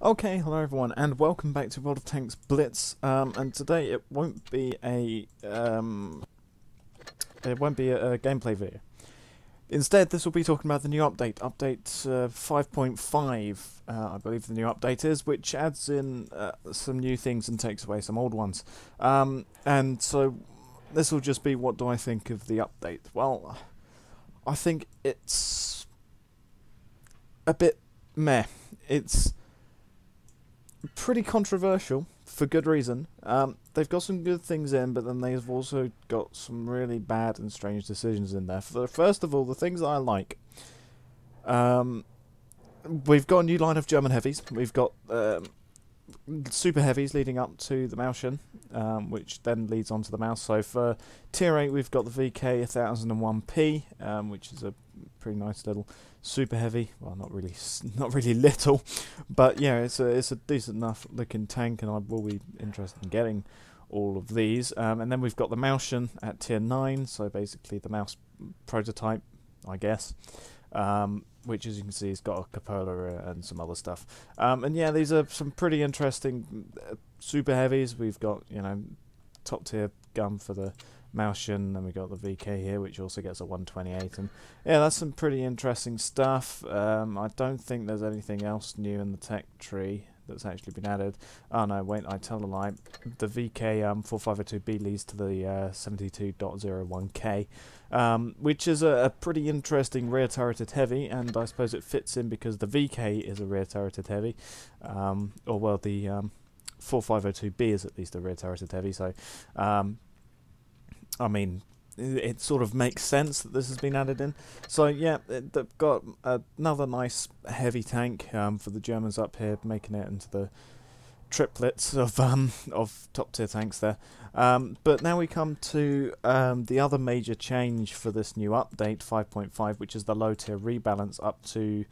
Okay, hello everyone, and welcome back to World of Tanks Blitz. Um, and today it won't be a um, it won't be a, a gameplay video. Instead, this will be talking about the new update, update uh, 5.5, uh, I believe the new update is, which adds in uh, some new things and takes away some old ones. Um, and so this will just be what do I think of the update. Well, I think it's a bit meh. It's pretty controversial for good reason. Um, they've got some good things in, but then they've also got some really bad and strange decisions in there. For, first of all, the things that I like. Um, we've got a new line of German heavies. We've got um, super heavies leading up to the Mauschen, um, which then leads on to the Maus. So for tier 8, we've got the VK 1001P, um, which is a pretty nice little super heavy. Well, not really, not really little, but yeah, it's a it's a decent enough looking tank, and I will be interested in getting all of these. Um, and then we've got the Mauschen at tier nine, so basically the mouse prototype, I guess. Um, which, as you can see, has got a cupola and some other stuff. Um, and yeah, these are some pretty interesting uh, super heavies. We've got you know top tier gun for the Mauschen, and we got the VK here, which also gets a 128. And yeah, that's some pretty interesting stuff. Um, I don't think there's anything else new in the tech tree that's actually been added. Oh no, wait, I tell a lie. The VK um, 4502B leads to the uh, 72.01K, um, which is a, a, pretty interesting rear turreted heavy, and I suppose it fits in because the VK is a rear turreted heavy, um, or well, the um, 4502B is at least a rear turreted heavy, so um, I mean, it sort of makes sense that this has been added in. So yeah, they've got another nice heavy tank um, for the Germans up here, making it into the triplets of um, of top tier tanks there. Um, but now we come to um, the other major change for this new update 5.5, which is the low tier rebalance up to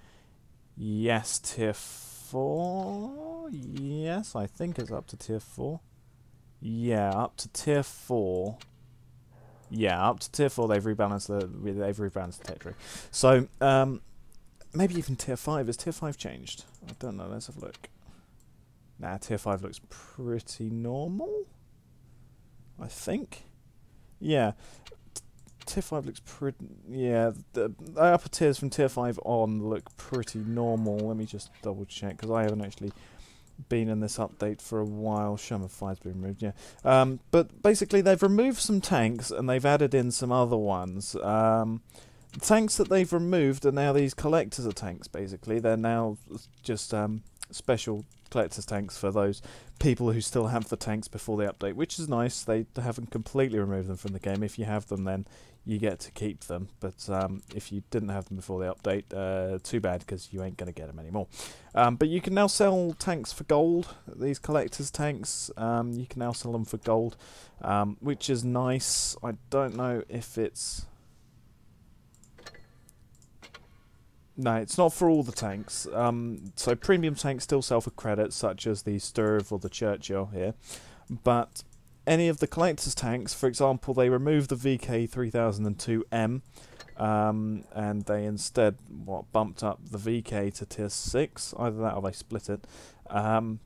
yes tier four. Yes, I think it's up to tier four. Yeah, up to tier four. Yeah, up to tier four, they've rebalanced the they've rebalanced the territory. So um, maybe even tier five. Has tier five changed? I don't know. Let's have a look. Nah, tier five looks pretty normal. I think. Yeah, T tier five looks pretty. Yeah, the, the upper tiers from tier five on look pretty normal. Let me just double check because I haven't actually been in this update for a while. Sherman 5's been removed, yeah. Um, but basically, they've removed some tanks and they've added in some other ones. Um, the tanks that they've removed are now these collectors of tanks, basically. They're now just um, special collector's tanks for those people who still have the tanks before the update, which is nice. They haven't completely removed them from the game. If you have them, then you get to keep them. But um, if you didn't have them before the update, uh, too bad because you ain't going to get them anymore. Um, but you can now sell tanks for gold. These collector's tanks, um, you can now sell them for gold, um, which is nice. I don't know if it's No, it's not for all the tanks. Um, so premium tanks still sell for credits, such as the Sturve or the Churchill here. But any of the collector's tanks, for example, they removed the VK3002M, um, and they instead what bumped up the VK to tier 6. Either that or they split it. Um,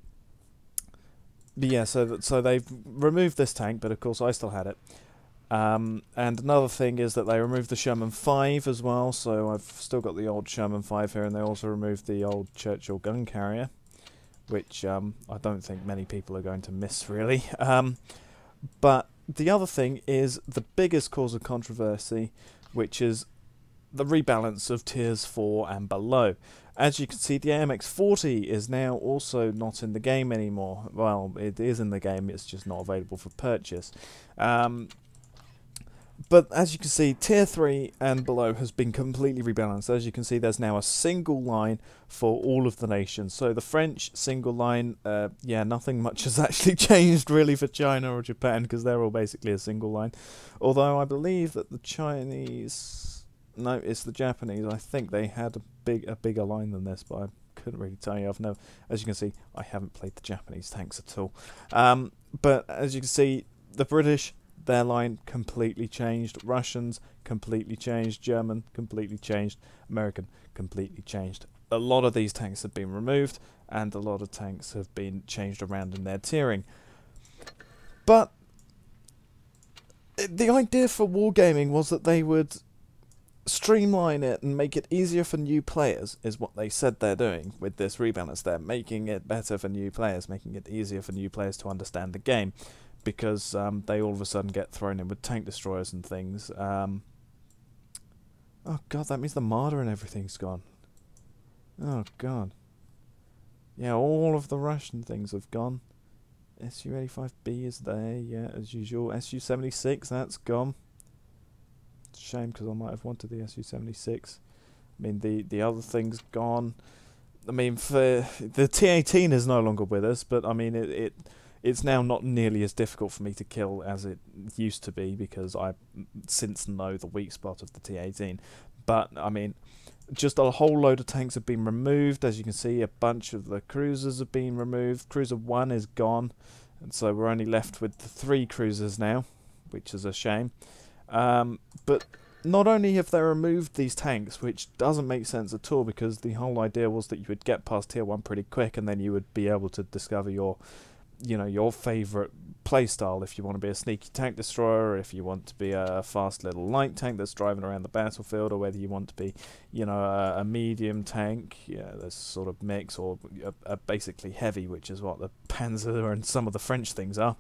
but yeah, so, so they've removed this tank, but of course I still had it. Um, and another thing is that they removed the Sherman 5 as well, so I've still got the old Sherman 5 here, and they also removed the old Churchill gun carrier, which um, I don't think many people are going to miss, really. Um, but the other thing is the biggest cause of controversy, which is the rebalance of tiers 4 and below. As you can see, the AMX40 is now also not in the game anymore. Well, it is in the game, it's just not available for purchase. Um, but as you can see, tier 3 and below has been completely rebalanced. As you can see, there's now a single line for all of the nations. So the French single line, uh, yeah, nothing much has actually changed really for China or Japan because they're all basically a single line. Although I believe that the Chinese, no, it's the Japanese. I think they had a big a bigger line than this, but I couldn't really tell you. I've never, as you can see, I haven't played the Japanese tanks at all. Um, but as you can see, the British their line completely changed. Russians completely changed. German completely changed. American completely changed. a lot of these tanks have been removed, and a lot of tanks have been changed around in their tiering. But the idea for wargaming was that they would streamline it and make it easier for new players is what they said they're doing with this rebalance they're making it better for new players making it easier for new players to understand the game because um, they all of a sudden get thrown in with tank destroyers and things um, oh god that means the marder and everything's gone. Oh god. Yeah all of the russian things have gone. Su-85b is there yeah as usual. Su-76 that's gone. Shame because I might have wanted the SU-76. I mean, the, the other thing's gone. I mean, for the T-18 is no longer with us, but I mean, it, it it's now not nearly as difficult for me to kill as it used to be because I since know the weak spot of the T-18. But I mean, just a whole load of tanks have been removed. As you can see, a bunch of the cruisers have been removed. Cruiser one is gone, and so we're only left with the three cruisers now, which is a shame. Um, but not only have they removed these tanks, which doesn't make sense at all because the whole idea was that you would get past tier 1 pretty quick and then you would be able to discover your you know your favorite playstyle if you want to be a sneaky tank destroyer if you want to be a fast little light tank that's driving around the battlefield or whether you want to be you know a, a medium tank yeah this sort of mix or a, a basically heavy which is what the panzer and some of the french things are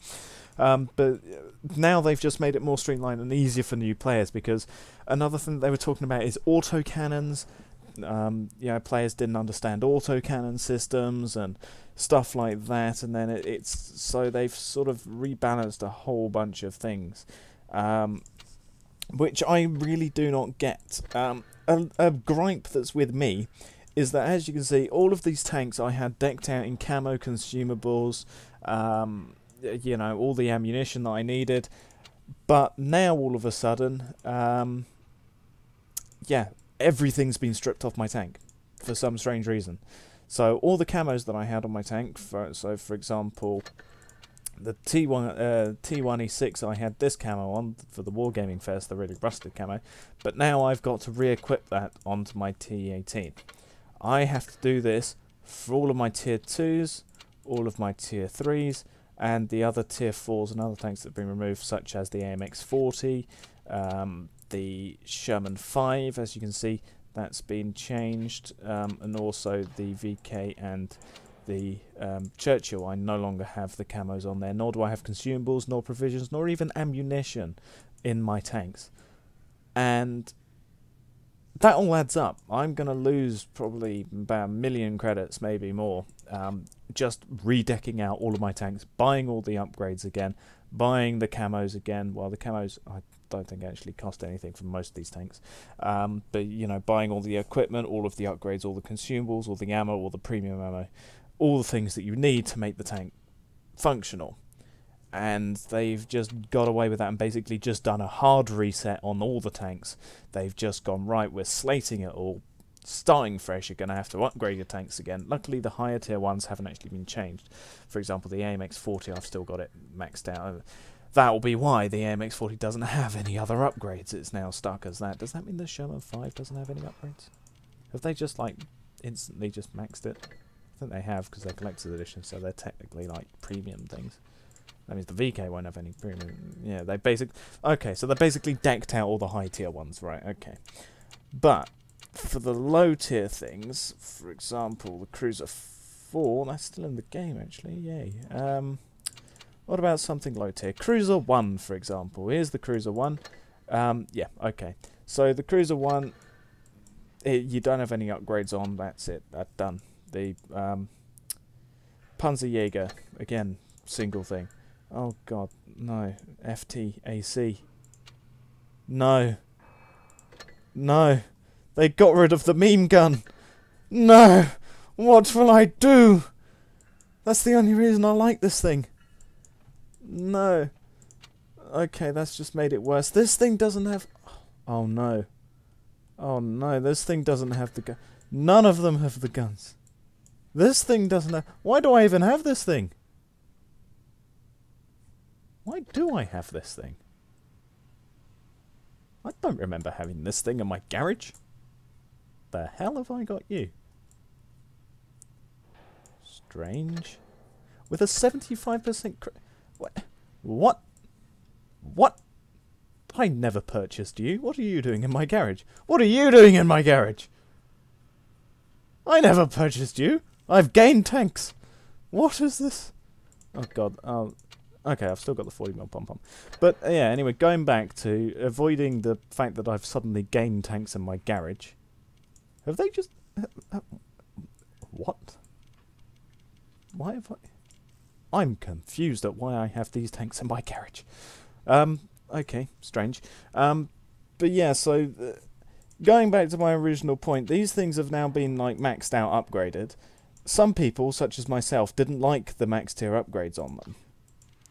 um, but uh, now they've just made it more streamlined and easier for new players because another thing they were talking about is auto cannons. Um, you know, players didn't understand auto cannon systems and stuff like that, and then it, it's so they've sort of rebalanced a whole bunch of things, um, which I really do not get. Um, a, a gripe that's with me is that, as you can see, all of these tanks I had decked out in camo consumables. Um, you know, all the ammunition that I needed. But now, all of a sudden, um, yeah, everything's been stripped off my tank for some strange reason. So all the camos that I had on my tank, for, so for example, the T1 uh, T1E6, I had this camo on for the Wargaming Fest, the really rusted camo, but now I've got to re-equip that onto my T18. I have to do this for all of my tier 2s, all of my tier 3s, and the other tier 4s and other tanks that have been removed, such as the AMX 40, um, the Sherman 5, as you can see, that's been changed, um, and also the VK and the um, Churchill. I no longer have the camos on there, nor do I have consumables, nor provisions, nor even ammunition in my tanks. And that all adds up. I'm going to lose probably about a million credits, maybe more, um, just redecking out all of my tanks, buying all the upgrades again, buying the camos again. Well, the camos I don't think actually cost anything for most of these tanks, um, but you know, buying all the equipment, all of the upgrades, all the consumables, all the ammo, all the premium ammo, all the things that you need to make the tank functional. And they've just got away with that and basically just done a hard reset on all the tanks. They've just gone right. We're slating it all, starting fresh, you're going to have to upgrade your tanks again. Luckily, the higher tier ones haven't actually been changed. For example, the AMX 40, I've still got it maxed out. That will be why the AMX 40 doesn't have any other upgrades. It's now stuck as that. Does that mean the Sherman 5 doesn't have any upgrades? Have they just, like, instantly just maxed it? I think they have, because they're collector's edition, so they're technically, like, premium things. That means the VK won't have any premium. Yeah, they basic. Okay, so they basically decked out all the high tier ones, right? Okay, but for the low tier things, for example, the Cruiser 4, that's still in the game actually, yay. Um, what about something low tier? Cruiser 1, for example. Here's the Cruiser 1. Um, yeah, okay. So the Cruiser 1, it, you don't have any upgrades on, that's it, that's done. The um, Panzerjäger, again, single thing. Oh god, no. FTAC. No. No. They got rid of the meme gun. No! What will I do? That's the only reason I like this thing. No. Okay, that's just made it worse. This thing doesn't have... Oh no. Oh no, this thing doesn't have the gun. None of them have the guns. This thing doesn't have... Why do I even have this thing? Why do I have this thing? I don't remember having this thing in my garage the hell have I got you? strange. With a 75% cr- what? What? What? I never purchased you. What are you doing in my garage? What are you doing in my garage? I never purchased you. I've gained tanks. What is this? Oh god. Oh, okay. I've still got the 40 mil pom pom. But uh, yeah. Anyway, going back to avoiding the fact that I've suddenly gained tanks in my garage. Have they just? Uh, uh, what? Why have I? I'm confused at why I have these tanks in my garage. Um, okay, strange. Um, but yeah, so uh, going back to my original point, these things have now been like maxed out, upgraded. Some people, such as myself, didn't like the max tier upgrades on them.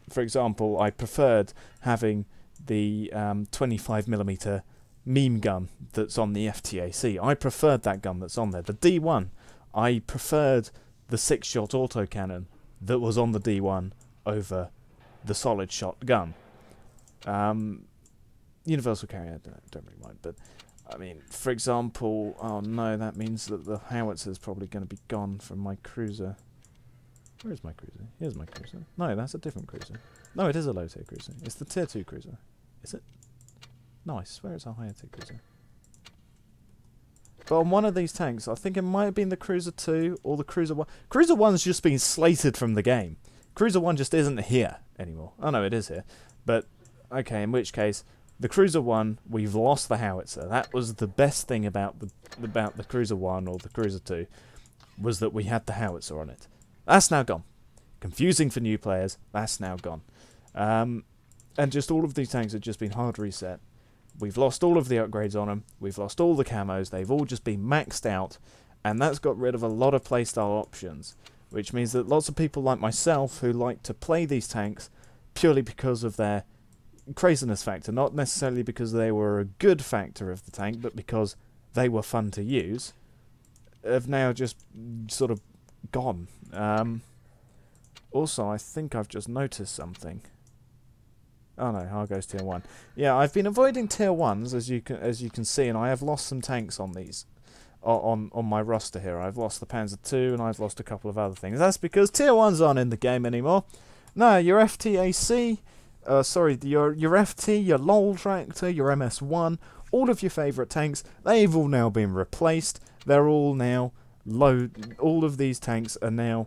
For example, I preferred having the um, 25mm meme gun that's on the FTAC. I preferred that gun that's on there. The D1, I preferred the six shot autocannon that was on the D1 over the solid shot gun. Um, universal carrier, I don't, don't really mind, but I mean, for example, oh no, that means that the howitzer is probably going to be gone from my cruiser. Where is my cruiser? Here's my cruiser. No, that's a different cruiser. No, it is a low tier cruiser. It's the tier 2 cruiser. Is it? No, I swear it's a higher tier cruiser. But on one of these tanks, I think it might have been the Cruiser 2 or the Cruiser 1. Cruiser 1's just been slated from the game. Cruiser 1 just isn't here anymore. Oh no, it is here. But, okay, in which case, the Cruiser 1, we've lost the howitzer. That was the best thing about the about the Cruiser 1 or the Cruiser 2, was that we had the howitzer on it. That's now gone. Confusing for new players, that's now gone. Um, and just all of these tanks have just been hard reset. We've lost all of the upgrades on them. We've lost all the camos. They've all just been maxed out. And that's got rid of a lot of playstyle options. Which means that lots of people like myself who like to play these tanks purely because of their craziness factor. Not necessarily because they were a good factor of the tank, but because they were fun to use. Have now just sort of gone. Um, also, I think I've just noticed something. Oh no, Ha-Go's tier one. Yeah, I've been avoiding tier ones as you can as you can see, and I have lost some tanks on these, on on my roster here. I've lost the Panzer two, and I've lost a couple of other things. That's because tier ones aren't in the game anymore. No, your FTAC, uh, sorry, your your FT, your LOL tractor, your MS1, all of your favourite tanks, they've all now been replaced. They're all now low. All of these tanks are now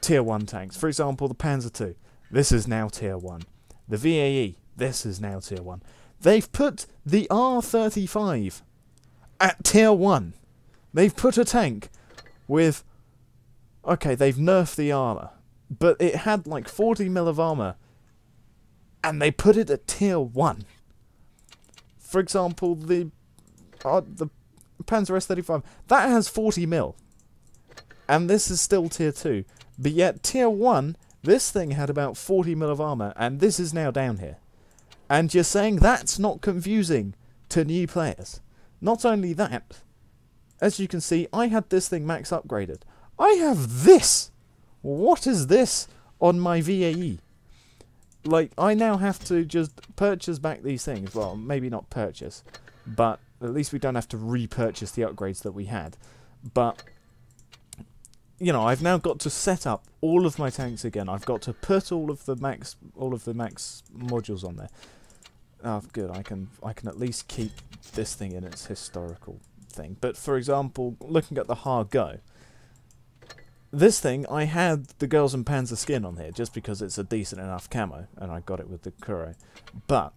tier one tanks. For example, the Panzer two. This is now tier one. The VAE, this is now tier 1. They've put the R35 at tier 1. They've put a tank with. Okay, they've nerfed the armour, but it had like 40 mil of armour, and they put it at tier 1. For example, the. Uh, the Panzer S35, that has 40 mil. And this is still tier 2. But yet, tier 1 this thing had about 40 mil of armor, and this is now down here. And you're saying that's not confusing to new players. Not only that, as you can see, I had this thing max upgraded. I have this! What is this on my VAE? Like, I now have to just purchase back these things. Well, maybe not purchase, but at least we don't have to repurchase the upgrades that we had. But you know, I've now got to set up all of my tanks again. I've got to put all of the max, all of the max modules on there. Oh, good. I can, I can at least keep this thing in its historical thing. But for example, looking at the Ha-Go, this thing I had the Girls and Panzer skin on here just because it's a decent enough camo, and I got it with the Kuro. But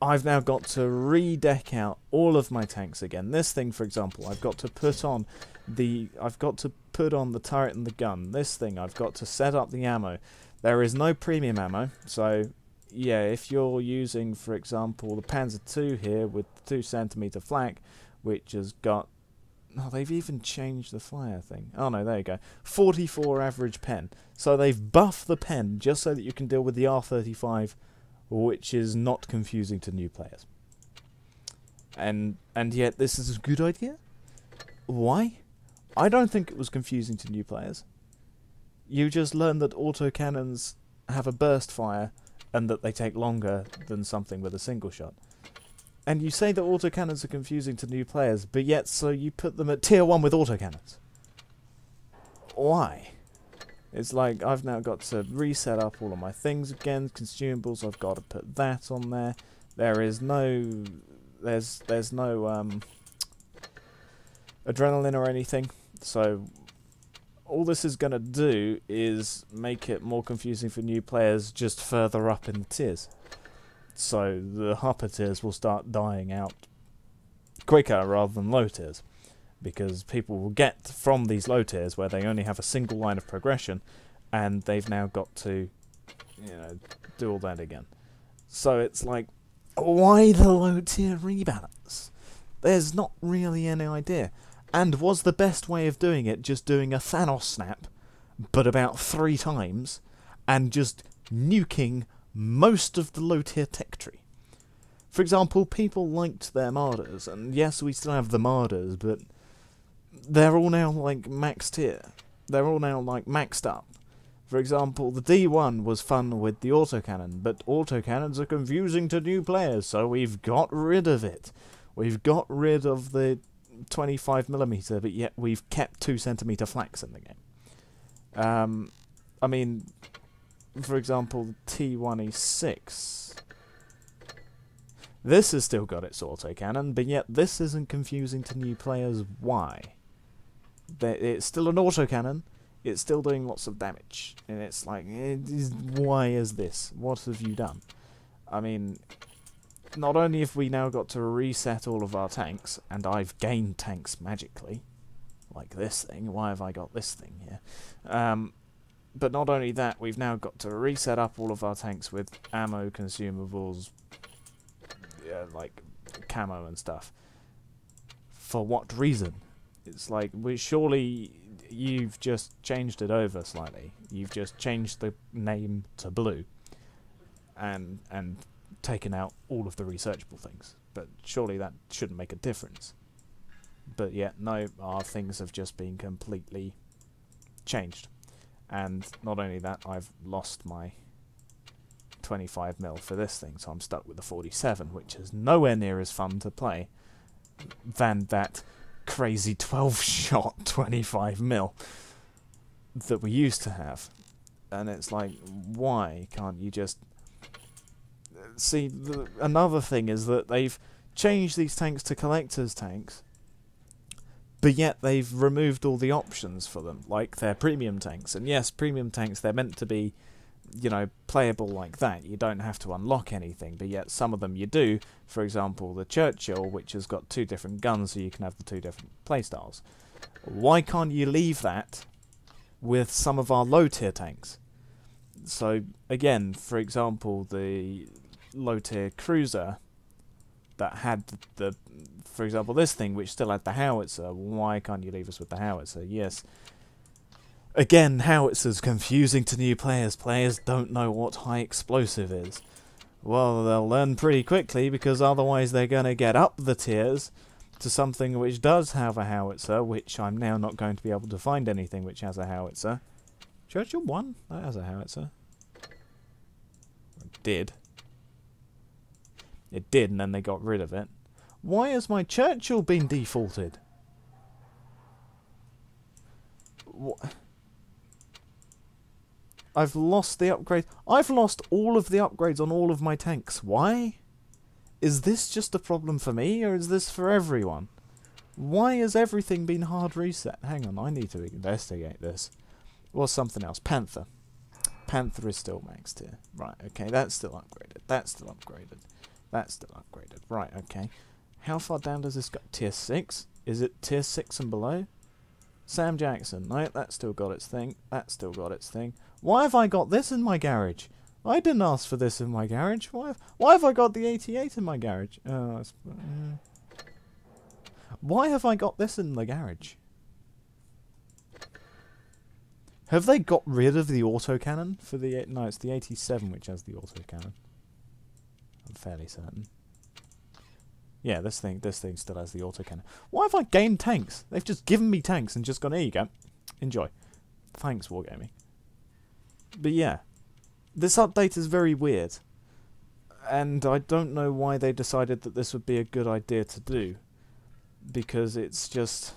I've now got to redeck out all of my tanks again. This thing, for example, I've got to put on the I've got to put on the turret and the gun. This thing I've got to set up the ammo. There is no premium ammo, so yeah, if you're using, for example, the Panzer II here with the 2 centimeter flak, which has got Oh, they've even changed the fire thing. Oh no, there you go. 44 average pen. So they've buffed the pen just so that you can deal with the R35, which is not confusing to new players. And and yet this is a good idea? Why? I don't think it was confusing to new players. You just learn that autocannons have a burst fire and that they take longer than something with a single shot. And you say that autocannons are confusing to new players, but yet so you put them at tier 1 with autocannons. why? It's like I've now got to reset up all of my things again. Consumables, I've got to put that on there. There is no, there's there's no um, adrenaline or anything. So all this is going to do is make it more confusing for new players just further up in the tiers. So the upper tiers will start dying out quicker rather than low tiers. Because people will get from these low tiers where they only have a single line of progression and they've now got to, you know, do all that again. So it's like, why the low tier rebalance? There's not really any idea. And was the best way of doing it just doing a Thanos snap, but about three times, and just nuking most of the low tier tech tree? For example, people liked their Marders, and yes, we still have the Marders, but they're all now like max tier. They're all now like maxed up. For example, the D1 was fun with the autocannon, but autocannons are confusing to new players, so we've got rid of it. We've got rid of the 25 millimeter, but yet we've kept two centimeter flaks in the game. Um, I mean, for example, T1E6. This has still got its autocannon, but yet this isn't confusing to new players. Why? It's still an autocannon. It's still doing lots of damage, and it's like, it is, why is this? What have you done? I mean, not only have we now got to reset all of our tanks, and I've gained tanks magically, like this thing, why have I got this thing here? Um, but not only that, we've now got to reset up all of our tanks with ammo, consumables, yeah, like camo and stuff. For what reason? It's like, we surely you've just changed it over slightly. You've just changed the name to blue. And and taken out all of the researchable things. But surely that shouldn't make a difference. But yet, no, our things have just been completely changed. And not only that, I've lost my 25 mil for this thing, so I'm stuck with the 47, which is nowhere near as fun to play than that crazy 12 shot 25 mil that we used to have. And it's like, why can't you just see, the, another thing is that they've changed these tanks to collector's tanks, but yet they've removed all the options for them, like their premium tanks. And yes, premium tanks, they're meant to be, you know, playable like that. You don't have to unlock anything, but yet some of them you do. For example, the Churchill, which has got two different guns, so you can have the two different playstyles. Why can't you leave that with some of our low tier tanks? So again, for example, the low tier cruiser that had the, for example, this thing which still had the howitzer. Why can't you leave us with the howitzer? Yes. Again, howitzer's confusing to new players. Players don't know what high explosive is. Well, they'll learn pretty quickly because otherwise they're going to get up the tiers to something which does have a howitzer, which I'm now not going to be able to find anything which has a howitzer. Churchill 1? That has a howitzer. It did. It did, and then they got rid of it. Why has my Churchill been defaulted? What? I've lost the upgrade. I've lost all of the upgrades on all of my tanks. Why? Is this just a problem for me, or is this for everyone? Why has everything been hard reset? Hang on, I need to investigate this. Or something else. Panther. Panther is still maxed here. Right, okay, that's still upgraded. That's still upgraded. That's still upgraded. Right, okay. How far down does this go? Tier 6? Is it tier 6 and below? Sam Jackson. No, that's still got its thing. That's still got its thing. Why have I got this in my garage? I didn't ask for this in my garage. Why have, why have I got the 88 in my garage? Uh, uh, why have I got this in the garage? Have they got rid of the autocannon for the... No, it's the 87 which has the autocannon. I'm fairly certain. Yeah, this thing this thing still has the autocannon. Why have I gained tanks? They've just given me tanks and just gone, here you go. Enjoy. Thanks, Wargaming. But yeah, this update is very weird. And I don't know why they decided that this would be a good idea to do. Because it's just...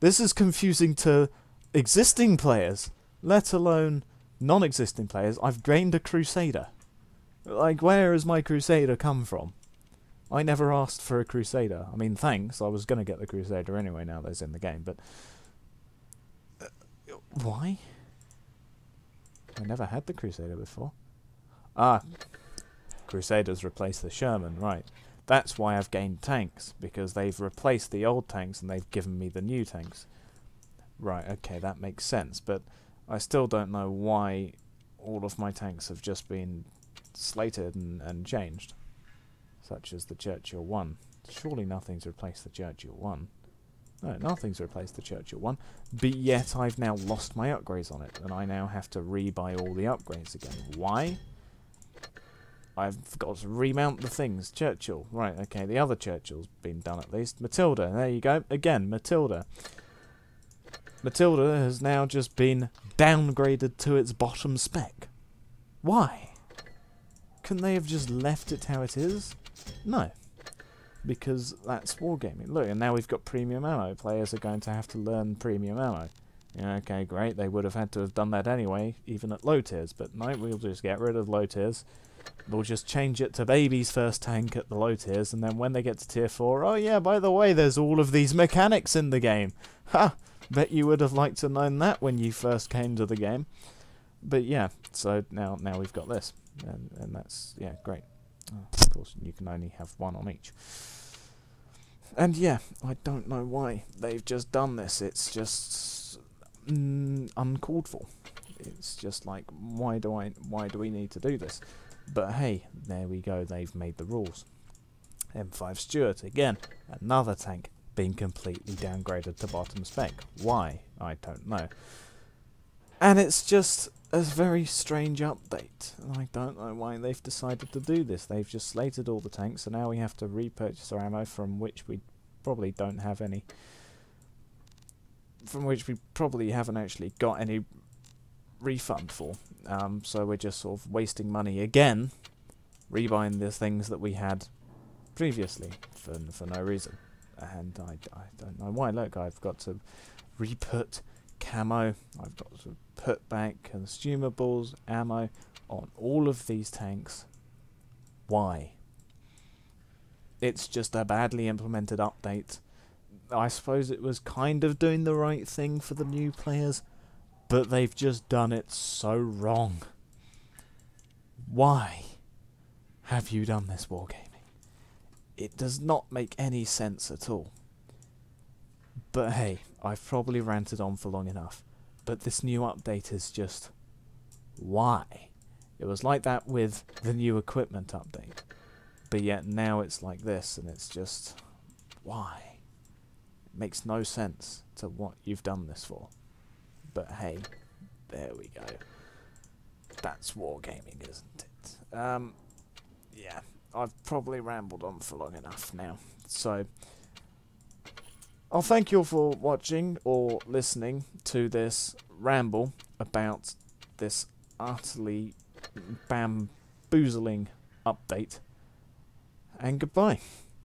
This is confusing to existing players, let alone non-existing players. I've gained a Crusader. Like, where has my Crusader come from? I never asked for a Crusader. I mean, thanks. I was going to get the Crusader anyway now that it's in the game, but... Uh, why? I never had the Crusader before. Ah, Crusaders replaced the Sherman, right. That's why I've gained tanks, because they've replaced the old tanks and they've given me the new tanks. Right, okay, that makes sense, but I still don't know why all of my tanks have just been slated and, and changed. Such as the Churchill 1. Surely nothing's replaced the Churchill 1. No, nothing's replaced the Churchill 1. But yet I've now lost my upgrades on it, and I now have to rebuy all the upgrades again. Why? I've got to remount the things. Churchill. Right, okay, the other Churchill's been done at least. Matilda, there you go. Again, Matilda. Matilda has now just been downgraded to its bottom spec. Why? Couldn't they have just left it how it is? No. Because that's wargaming. Look, and now we've got premium ammo. Players are going to have to learn premium ammo. Yeah, okay, great. They would have had to have done that anyway, even at low tiers. But no, we'll just get rid of low tiers. We'll just change it to baby's first tank at the low tiers, and then when they get to tier 4, oh yeah, by the way, there's all of these mechanics in the game. Ha! Bet you would have liked to known that when you first came to the game. But yeah, so now now we've got this, and, and that's, yeah, great. Oh, of course, you can only have one on each. And yeah, I don't know why they've just done this. It's just mm, uncalled for. It's just like, why do I? Why do we need to do this? But hey, there we go. They've made the rules. M5 Stuart again, another tank being completely downgraded to bottom spec. Why? I don't know. And it's just a very strange update. And I don't know why they've decided to do this. They've just slated all the tanks, so now we have to repurchase our ammo from which we probably don't have any. From which we probably haven't actually got any refund for. Um, so we're just sort of wasting money again, rebuying the things that we had previously for for no reason. And I, I don't know why. Look, I've got to re-put camo. I've got to put back consumables, ammo on all of these tanks. Why? It's just a badly implemented update. I suppose it was kind of doing the right thing for the new players, but they've just done it so wrong. Why have you done this wargaming? It does not make any sense at all. But hey, I've probably ranted on for long enough. But this new update is just... Why? It was like that with the new equipment update. But yet now it's like this, and it's just... Why? It makes no sense to what you've done this for. But hey, there we go. That's wargaming, isn't it? Um, yeah, I've probably rambled on for long enough now. So, I'll thank you all for watching or listening to this ramble about this utterly bamboozling update. And goodbye.